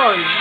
yun.